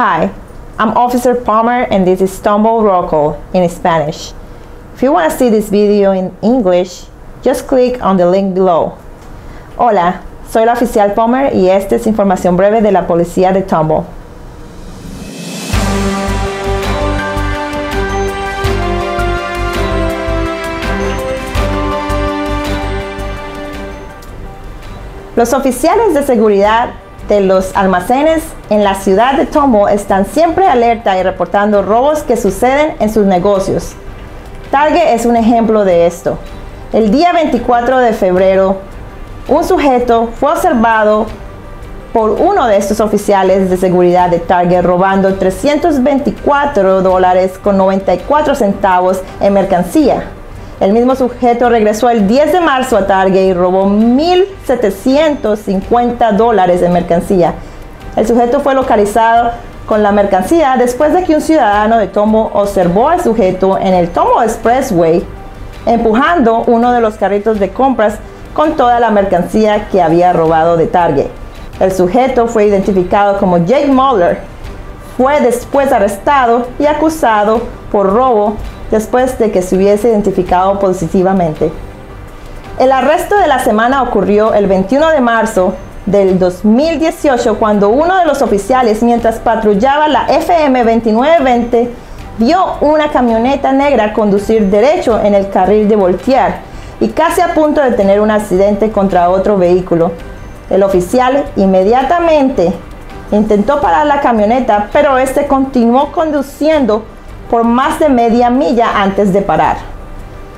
Hi, I'm Officer Palmer and this is Tomball Roll in Spanish. If you want to see this video in English, just click on the link below. Hola, soy la oficial Palmer y esta es información breve de la policía de Tomball. Los oficiales de seguridad los almacenes en la ciudad de Tomo están siempre alerta y reportando robos que suceden en sus negocios. Target es un ejemplo de esto. El día 24 de febrero, un sujeto fue observado por uno de estos oficiales de seguridad de Target robando 324 dólares con 94 centavos en mercancía. El mismo sujeto regresó el 10 de marzo a Target y robó 1.750 dólares en mercancía. El sujeto fue localizado con la mercancía después de que un ciudadano de Tomo observó al sujeto en el Tomo Expressway empujando uno de los carritos de compras con toda la mercancía que había robado de Target. El sujeto fue identificado como Jake Muller. Fue después arrestado y acusado por robo después de que se hubiese identificado positivamente. El arresto de la semana ocurrió el 21 de marzo del 2018 cuando uno de los oficiales mientras patrullaba la FM 2920 vio una camioneta negra conducir derecho en el carril de voltear y casi a punto de tener un accidente contra otro vehículo. El oficial inmediatamente intentó parar la camioneta, pero este continuó conduciendo por más de media milla antes de parar.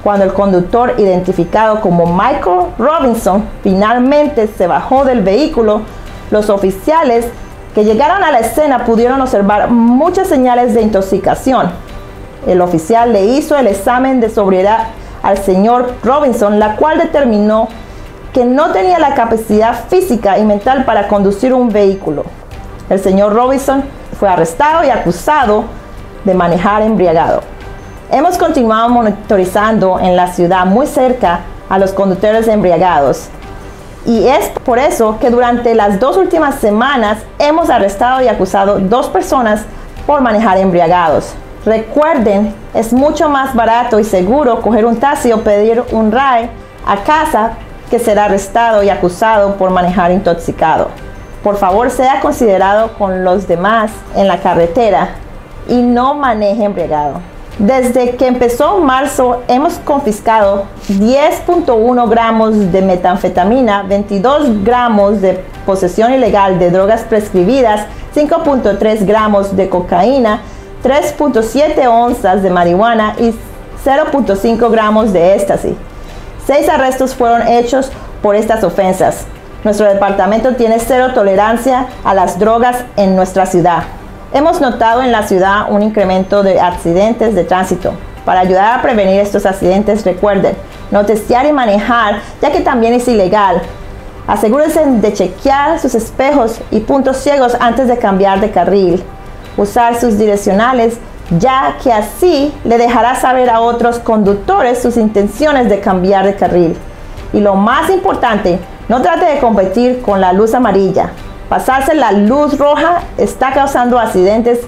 Cuando el conductor, identificado como Michael Robinson, finalmente se bajó del vehículo, los oficiales que llegaron a la escena pudieron observar muchas señales de intoxicación. El oficial le hizo el examen de sobriedad al señor Robinson, la cual determinó que no tenía la capacidad física y mental para conducir un vehículo. El señor Robinson fue arrestado y acusado de manejar embriagado. Hemos continuado monitorizando en la ciudad muy cerca a los conductores embriagados y es por eso que durante las dos últimas semanas hemos arrestado y acusado dos personas por manejar embriagados. Recuerden, es mucho más barato y seguro coger un taxi o pedir un ride a casa que ser arrestado y acusado por manejar intoxicado. Por favor, sea considerado con los demás en la carretera y no maneje embriagado. Desde que empezó marzo hemos confiscado 10.1 gramos de metanfetamina, 22 gramos de posesión ilegal de drogas prescribidas, 5.3 gramos de cocaína, 3.7 onzas de marihuana y 0.5 gramos de éxtasis. Seis arrestos fueron hechos por estas ofensas. Nuestro departamento tiene cero tolerancia a las drogas en nuestra ciudad. Hemos notado en la ciudad un incremento de accidentes de tránsito. Para ayudar a prevenir estos accidentes, recuerden no testear y manejar, ya que también es ilegal. Asegúrense de chequear sus espejos y puntos ciegos antes de cambiar de carril. Usar sus direccionales, ya que así le dejará saber a otros conductores sus intenciones de cambiar de carril. Y lo más importante, no trate de competir con la luz amarilla. Pasarse la luz roja está causando accidentes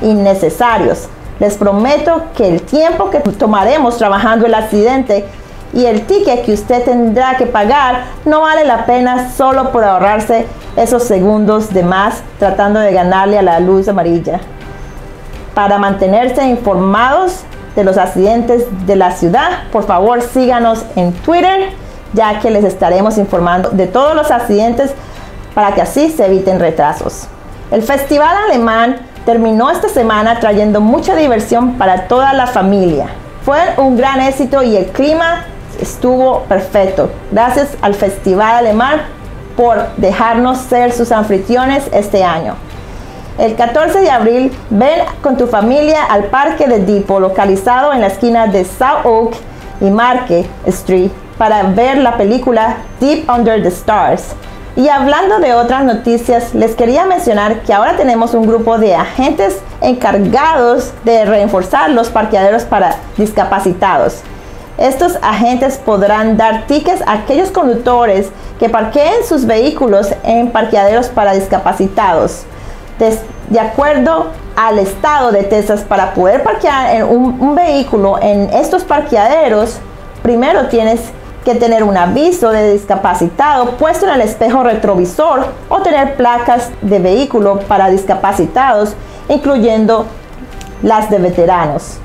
innecesarios. Les prometo que el tiempo que tomaremos trabajando el accidente y el ticket que usted tendrá que pagar no vale la pena solo por ahorrarse esos segundos de más tratando de ganarle a la luz amarilla. Para mantenerse informados de los accidentes de la ciudad, por favor síganos en Twitter, ya que les estaremos informando de todos los accidentes para que así se eviten retrasos. El Festival Alemán terminó esta semana trayendo mucha diversión para toda la familia. Fue un gran éxito y el clima estuvo perfecto. Gracias al Festival Alemán por dejarnos ser sus anfitriones este año. El 14 de abril, ven con tu familia al Parque de Dipo, localizado en la esquina de South Oak y Market Street, para ver la película Deep Under the Stars. Y hablando de otras noticias, les quería mencionar que ahora tenemos un grupo de agentes encargados de reforzar los parqueaderos para discapacitados. Estos agentes podrán dar tickets a aquellos conductores que parqueen sus vehículos en parqueaderos para discapacitados. de, acuerdo al estado de Texas para poder parquear un, un vehículo en estos parqueaderos, primero tienes que tener un aviso de discapacitado puesto en el espejo retrovisor o tener placas de vehículo para discapacitados, incluyendo las de veteranos.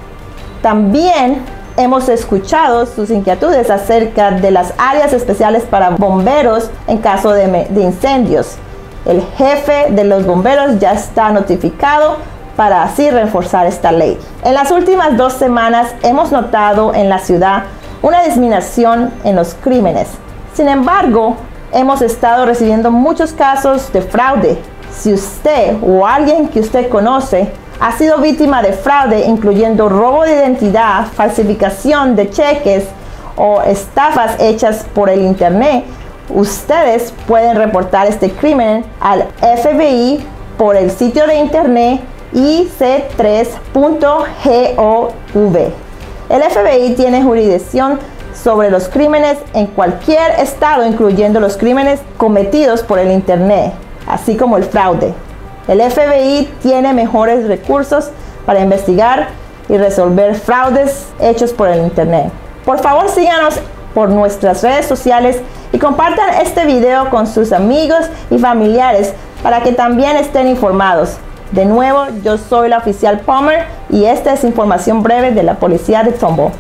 También hemos escuchado sus inquietudes acerca de las áreas especiales para bomberos en caso de, incendios. El jefe de los bomberos ya está notificado para así reforzar esta ley. En las últimas dos semanas hemos notado en la ciudad una disminución en los crímenes. Sin embargo, hemos estado recibiendo muchos casos de fraude. Si usted o alguien que usted conoce ha sido víctima de fraude, incluyendo robo de identidad, falsificación de cheques o estafas hechas por el Internet, ustedes pueden reportar este crimen al FBI por el sitio de Internet ic3.gov. El FBI tiene jurisdicción sobre los crímenes en cualquier estado, incluyendo los crímenes cometidos por el Internet, así como el fraude. El FBI tiene mejores recursos para investigar y resolver fraudes hechos por el Internet. Por favor, síganos por nuestras redes sociales y compartan este video con sus amigos y familiares para que también estén informados. De nuevo, yo soy la oficial Palmer y esta es información breve de la policía de Tombo.